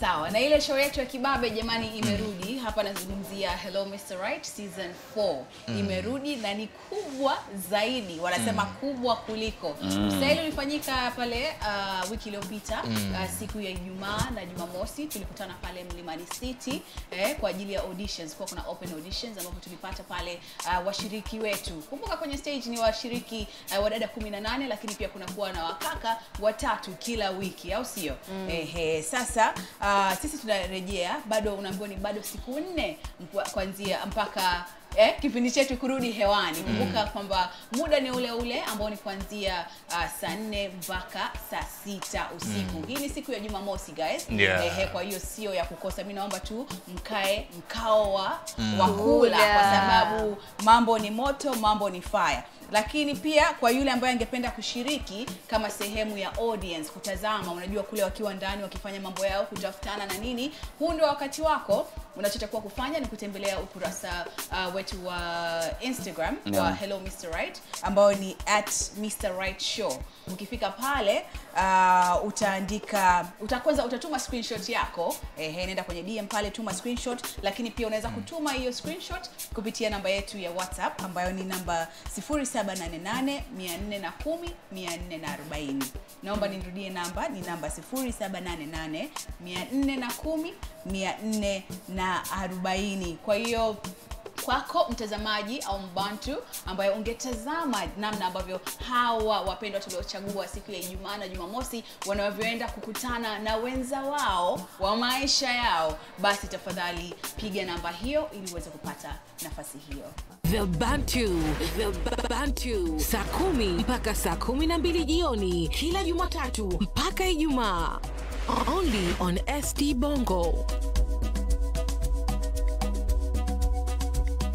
Sawa, na ile show yetu ya kibabe jamani imerudi hapa. Nazungumzia Hello Mr. Right season 4 imerudi na ni kubwa zaidi, wanasema kubwa kuliko mstahili Ulifanyika pale uh, wiki iliyopita uh, siku ya Ijumaa na Jumamosi tulikutana pale Mlimani City eh, kwa ajili ya auditions. Kwa kuna open auditions ambapo tulipata pale uh, washiriki wetu. Kumbuka kwenye stage ni washiriki uh, wadada 18 lakini pia kuna kuwa na wakaka watatu kila wiki, au sio? Ehe, sasa uh, sisi tunarejea, bado unaambiwa ni bado siku nne kwanzia kuanzia mpaka eh, kipindi chetu kurudi hewani. Kumbuka mm. kwamba muda ni ule ule ambao ni kuanzia uh, saa nne mpaka saa sita usiku. mm. Hii ni siku ya Jumamosi guys. Yeah. Ehe, kwa hiyo sio ya kukosa. Mi naomba tu mkae mkao wa mm. wakula yeah. kwa sababu mambo ni moto, mambo ni fire. Lakini pia kwa yule ambaye angependa kushiriki kama sehemu ya audience, kutazama, unajua kule wakiwa ndani wakifanya mambo yao, kutafutana na nini, huu ndio wakati wako. Unachotakiwa kufanya ni kutembelea ukurasa uh, wetu wa Instagram yeah. wa Hello Mr. Right ambao ni at Mr. Right Show. Ukifika pale uh, utaandika utakwanza utatuma screenshot yako ehe, nenda kwenye DM pale, tuma screenshot, lakini pia unaweza kutuma hiyo screenshot kupitia namba yetu ya WhatsApp ambayo ni namba 0788 410 440. Naomba nirudie namba, ni namba 0788 410 440. Kwa hiyo kwako mtazamaji au mbantu ambaye ungetazama namna ambavyo hawa wapendwa tuliochagua siku ya Ijumaa na Jumamosi wanavyoenda kukutana na wenza wao wa maisha yao, basi tafadhali piga namba hiyo ili uweze kupata nafasi hiyo. The Bantu, The Bantu, saa kumi mpaka saa kumi na mbili jioni kila Jumatatu mpaka Ijumaa, only on ST Bongo.